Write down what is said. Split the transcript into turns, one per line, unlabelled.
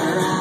around.